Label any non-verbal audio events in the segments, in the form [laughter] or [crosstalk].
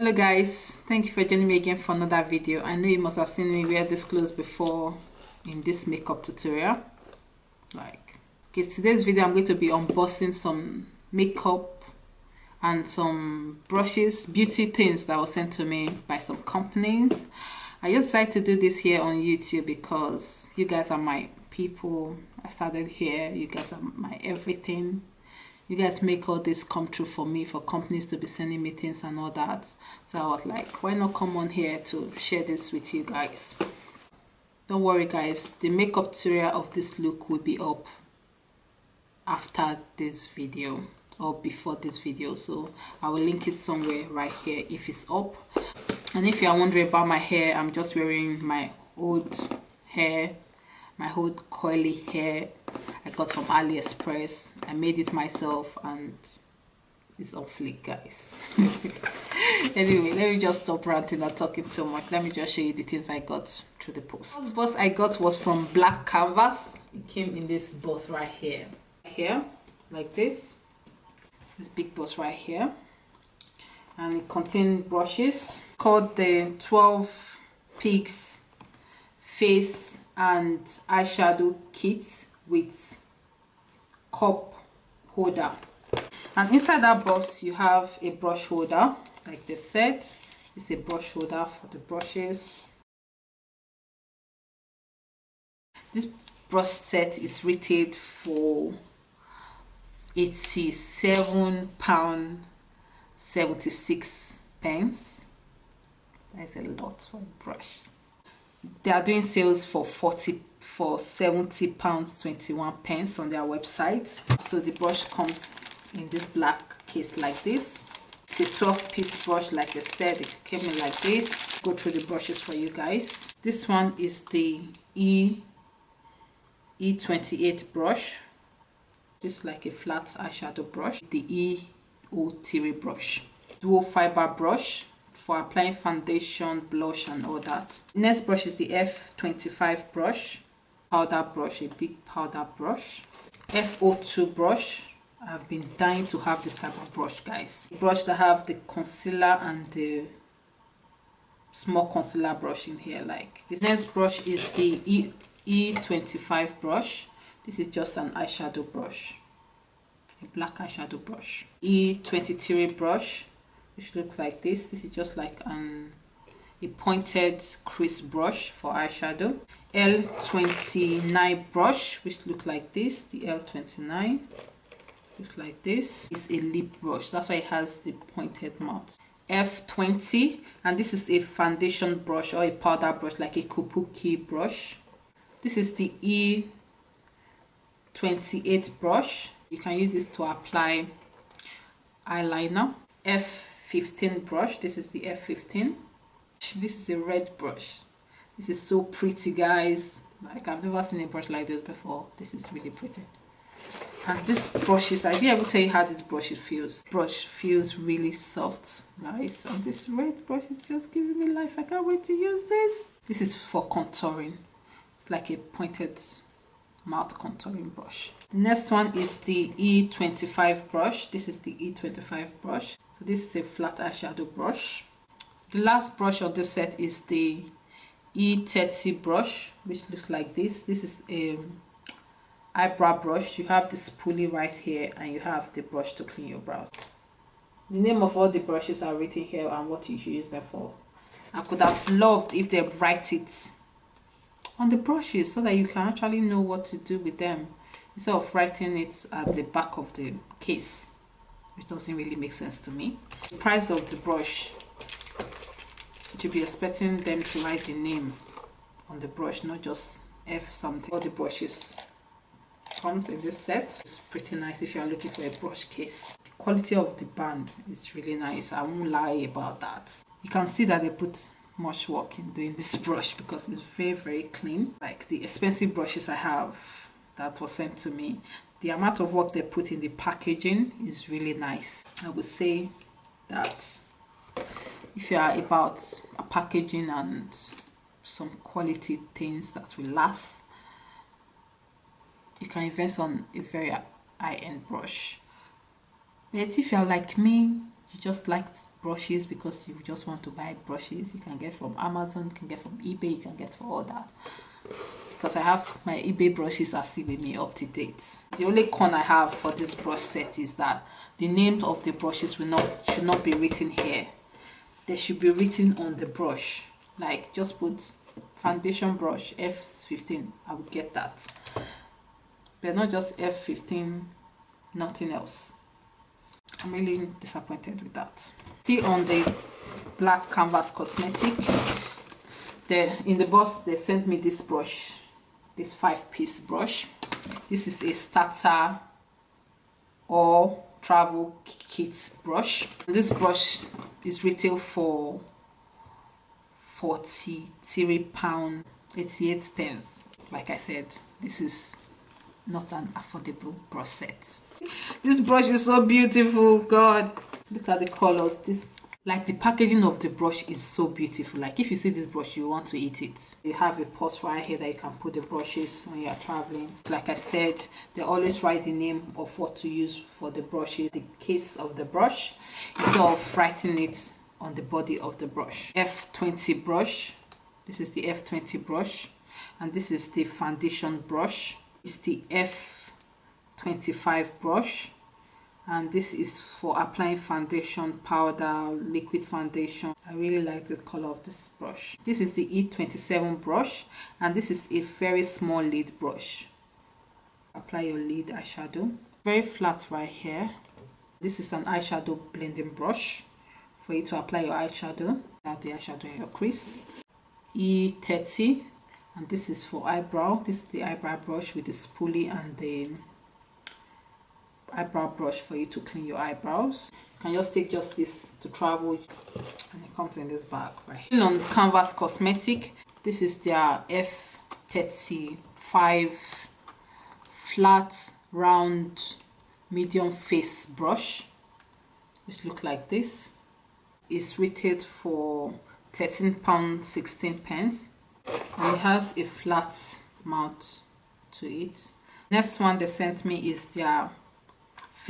hello guys. Thank you for joining me again for another video. I know you must have seen me wear this clothes before in this makeup tutorial. Like okay today's video i'm going to be unboxing some makeup and some brushes beauty things that were sent to me by some companies. I just decided to do this here on youtube because you guys are my people. I started here. You guys are my everything you guys make all this come true for me for companies to be sending me things and all that. So i was like why not come on here to share this with you guys? Don't worry guys. The makeup tutorial of this look will be up after this video or before this video. So i will link it somewhere right here if it's up. And if you are wondering about my hair i'm just wearing my old hair my old curly hair I got from AliExpress. I made it myself and it's on fleek guys. [laughs] anyway, let me just stop ranting and talking too much. Let me just show you the things I got through the post. The box I got was from Blank Canvas. It came in this box right here. Here, like this. This big box right here. And it contained brushes called the 12 Peaks Face and Eyeshadow Kit with cup holder. And inside that box you have a brush holder like they said. It's a brush holder for the brushes. This brush set is rated for 87 pound 76 pence. That's a lot for a brush they are doing sales for 40 for 70 pounds 21 pence on their website. So the brush comes in this black case like this. It's a 12 piece brush like i said it came in like this. Go through the brushes for you guys. This one is the e e28 brush. Just like a flat eyeshadow brush the e03 brush. Dual fiber brush for applying foundation blush and all that. Next brush is the f25 brush powder brush a big powder brush. Fo2 brush. I've been dying to have this type of brush guys. Brush that have the concealer and the small concealer brush in here like. This next brush is the e e25 brush. This is just an eyeshadow brush. A black eyeshadow brush. E23 brush which looks like this. This is just like an a pointed crease brush for eyeshadow. L29 brush which looks like this. The L29 looks like this. It's a lip brush. That's why it has the pointed mouth. F20 and this is a foundation brush or a powder brush like a Kabuki brush. This is the E28 brush. You can use this to apply eyeliner. F 15 brush. This is the f15 this is a red brush. This is so pretty guys. Like i've never seen a brush like this before. This is really pretty. And this brush is i didn't ever tell you how this brush feels. Brush feels really soft nice and this red brush is just giving me life. I can't wait to use this. This is for contouring. It's like a pointed mouth contouring brush. The next one is the e25 brush. This is the e25 brush so this is a flat eyeshadow brush. The last brush of this set is the e30 brush which looks like this. This is a um, eyebrow brush. You have the spoolie right here and you have the brush to clean your brows. The name of all the brushes are written here and what you should use them for. I could have loved if they write it on the brushes so that you can actually know what to do with them instead of writing it at the back of the case which doesn't really make sense to me. The price of the brush, you be expecting them to write the name on the brush, not just F something. All the brushes comes in this set. It's pretty nice if you are looking for a brush case. The quality of the band is really nice. I won't lie about that. You can see that they put much work in doing this [laughs] brush because it's very very clean. Like the expensive brushes I have that was sent to me the amount of work they put in the packaging is really nice. I would say that if you are about a packaging and some quality things that will last you can invest on a very high-end brush. But if you're like me you just like brushes because you just want to buy brushes. You can get from amazon you can get from ebay you can get for all that because i have my ebay brushes are still with me up to date. The only con i have for this brush set is that the name of the brushes will not should not be written here. They should be written on the brush. Like just put foundation brush f15 i would get that. But not just f15 nothing else. I'm really disappointed with that. See on the blank canvas cosmetic the in the box they sent me this brush this five piece brush. This is a starter or travel kit brush. This brush is retail for 43 pound 88 pence. Like i said this is not an affordable brush set. This brush is so beautiful god. Look at the colors. This like the packaging of the brush is so beautiful. Like if you see this brush you want to eat it. You have a purse right here that you can put the brushes when you're traveling. Like i said they always write the name of what to use for the brushes. The case of the brush instead of writing it on the body of the brush. F20 brush. This is the f20 brush. And this is the foundation brush. It's the f25 brush and this is for applying foundation powder liquid foundation. I really like the color of this brush. This is the e27 brush and this is a very small lid brush. Apply your lid eyeshadow. Very flat right here. This is an eyeshadow blending brush for you to apply your eyeshadow. Add the eyeshadow in your crease. E30 and this is for eyebrow. This is the eyebrow brush with the spoolie and the eyebrow brush for you to clean your eyebrows. You can just take just this to travel and it comes in this bag right? On canvas cosmetic this is their f35 flat round medium face brush. Which look like this. Is rated for 13 pound 16 pence. And it has a flat mouth to it. Next one they sent me is their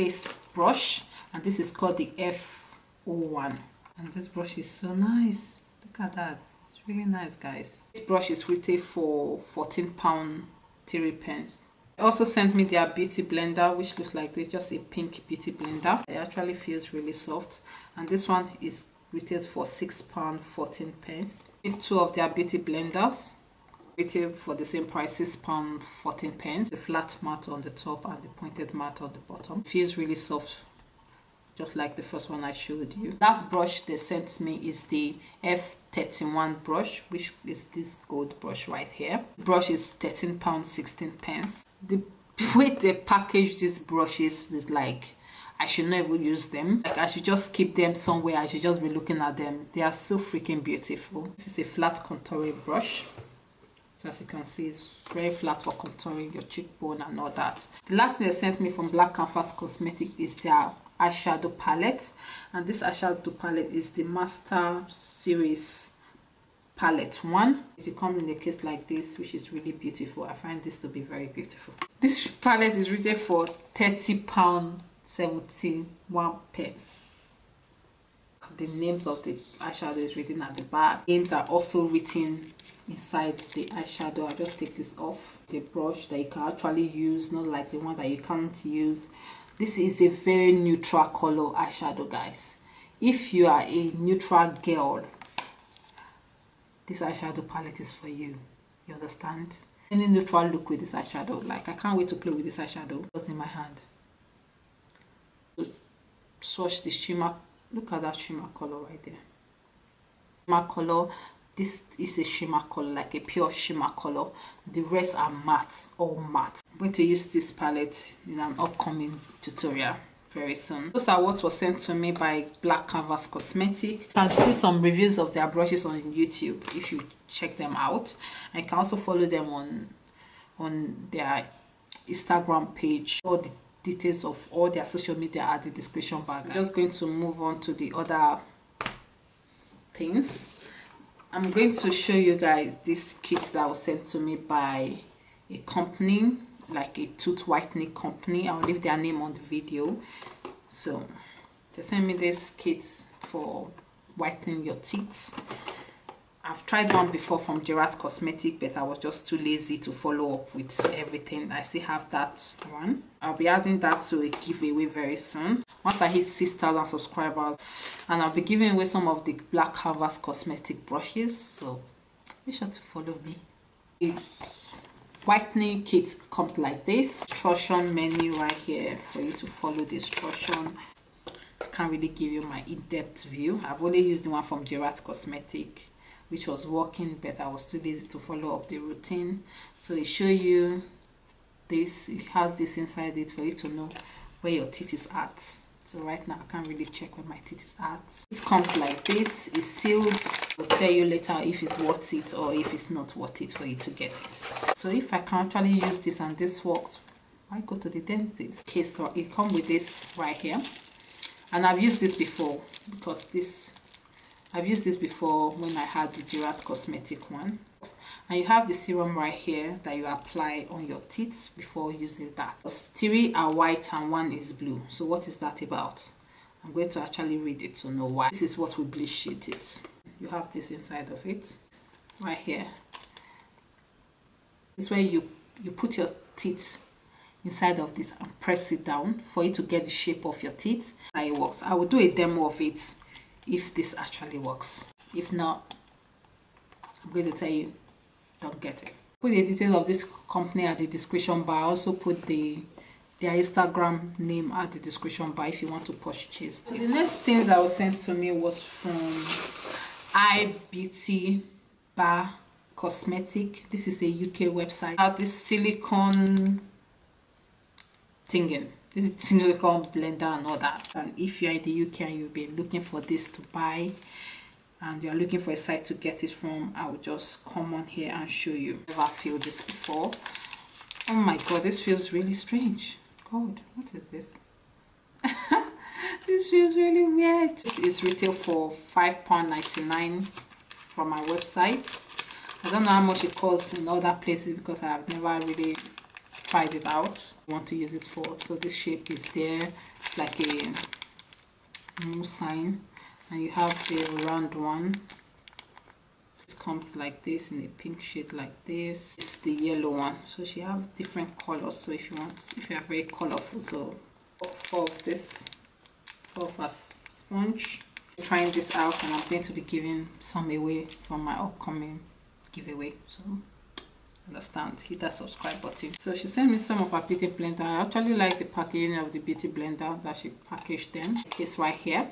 face brush and this is called the F01 and this brush is so nice. Look at that. It's really nice guys. This brush is retail for 14 pound 3 pence. Also sent me their beauty blender which looks like this just a pink beauty blender. It actually feels really soft. And this one is retailed for 6 pound 14 pence. Two of their beauty blenders for the same price, pound fourteen pence. The flat mat on the top and the pointed mat on the bottom. Feels really soft, just like the first one I showed you. Last brush they sent me is the F31 brush, which is this gold brush right here. The brush is thirteen pound sixteen pence. The [laughs] way they package these brushes is like I should never use them. Like I should just keep them somewhere. I should just be looking at them. They are so freaking beautiful. This is a flat contouring brush. So as you can see, it's very flat for contouring your cheekbone and all that. The last thing they sent me from Blank Canvas Cosmetic is their eyeshadow palette. And this eyeshadow palette is the Master Series palette one it comes in a case like this which is really beautiful i find this to be very beautiful this palette is written for 30 pound 71 pence the names of the eyeshadow is written at the back. Names are also written inside the eyeshadow. I just take this off the brush that you can actually use not like the one that you can't use. This is a very neutral color eyeshadow guys. If you are a neutral girl this eyeshadow palette is for you. You understand? Any neutral look with this eyeshadow like i can't wait to play with this eyeshadow. Just in my hand. Swatch the shimmer look at that shimmer color right there. Shimmer color this is a shimmer color like a pure shimmer color. The rest are matte all matte. I'm going to use this palette in an upcoming tutorial very soon. Those are what was sent to me by blank canvas cosmetic. You can see some reviews of their brushes on youtube if you check them out. I can also follow them on on their instagram page all the details of all their social media are the description bar i'm just going to move on to the other things. I'm going to show you guys this kit that was sent to me by a company like a tooth whitening company. I'll leave their name on the video. So they sent me this kit for whitening your teeth I've tried one before from Gerard Cosmetic but I was just too lazy to follow up with everything. I still have that one. I'll be adding that to a giveaway very soon. Once I hit 6,000 subscribers and I'll be giving away some of the Blank Canvas Cosmetic brushes. So make sure to follow me. The whitening kit comes like this. Instruction menu right here for you to follow the instruction. Can't really give you my in-depth view. I've only used the one from Gerard Cosmetic which was working but I was too lazy to follow up the routine. So it show you this it has this inside it for you to know where your teeth is at. So right now I can't really check where my teeth is at. It comes like this it's sealed. I'll tell you later if it's worth it or if it's not worth it for you to get it. So if I can actually use this and this worked I go to the dentist? Case it comes with this right here. And I've used this before because this I've used this before when I had the Gerard Cosmetic one. And you have the serum right here that you apply on your teeth before using that. Three are white and one is blue. So what is that about? I'm going to actually read it to know why. This is what we bleach sheet is. You have this inside of it, right here. This is where you, you put your teeth inside of this and press it down for you to get the shape of your teeth. How it works. I will do a demo of it if this actually works. If not, I'm going to tell you, don't get it. Put the details of this company at the description bar. I also put the their Instagram name at the description bar if you want to purchase this. The next thing that was sent to me was from iBeauty Bar Cosmetic. This is a UK website. At this silicone thingin this is silicone blender and all that. And if you're in the uk and you've been looking for this to buy and you're looking for a site to get it from i'll just come on here and show you. I've never filled this before. Oh my god this feels really strange. God what is this? [laughs] This feels really weird. It's retail for five pound 99 from my website. I don't know how much it costs in other places because i've never really tried it out. Want to use it for so this shape is there it's like a moon sign. And you have the round one. It comes like this in a pink shade like this. It's the yellow one. So she have different colors. So if you want if you are very colorful so four of this four of a sponge. I'm trying this out and i'm going to be giving some away from my upcoming giveaway so understand hit that subscribe button. So she sent me some of her beauty blender. I actually like the packaging of the beauty blender that she packaged them it's right here.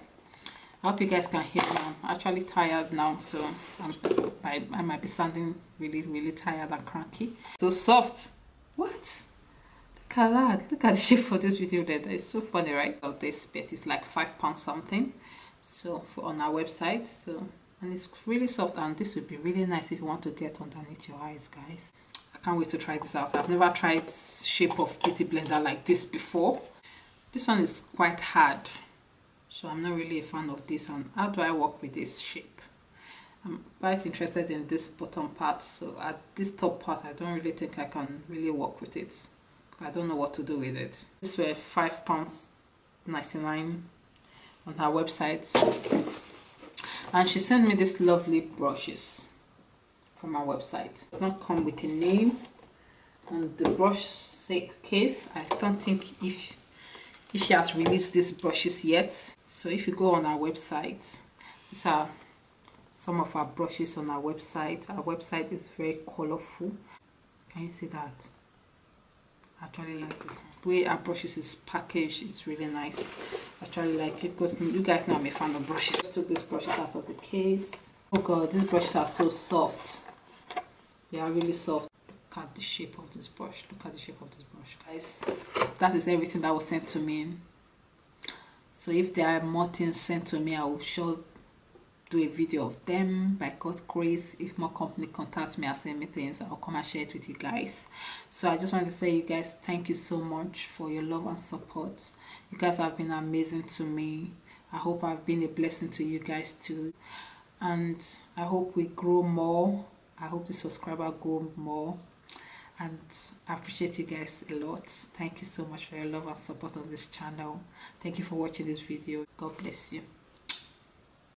I hope you guys can hear me. I'm actually tired now so I'm, I, I might be sounding really really tired and cranky. So soft. What? Look at that. Look at the shape of this beauty blender it's so funny right? Of this bit. It's like five pounds something. So for on our website. So and it's really soft and this would be really nice if you want to get underneath your eyes guys I can't wait to try this out. I've never tried shape of beauty blender like this before. This one is quite hard. So I'm not really a fan of this and how do I work with this shape? I'm quite interested in this bottom part. So at this top part, I don't really think I can really work with it. I don't know what to do with it. This were five pounds 99 on her website. And she sent me these lovely brushes from our website. It does not come with a name and the brush case. I don't think if if she has released these brushes yet. So if you go on our website, these are some of our brushes on our website. Our website is very colorful. Can you see that? Actually like this way our brushes is packaged, it's really nice. I actually like it because you guys know I'm a fan of brushes. Just took these brushes out of the case. Oh god, these brushes are so soft they are really soft look at the shape of this brush look at the shape of this brush guys that is everything that was sent to me so if there are more things sent to me i will sure do a video of them by god grace if more company contacts me and send me things i'll come and share it with you guys so i just want to say you guys thank you so much for your love and support you guys have been amazing to me i hope i've been a blessing to you guys too and i hope we grow more I hope the subscriber grow more and I appreciate you guys a lot. Thank you so much for your love and support on this channel. Thank you for watching this video. God bless you.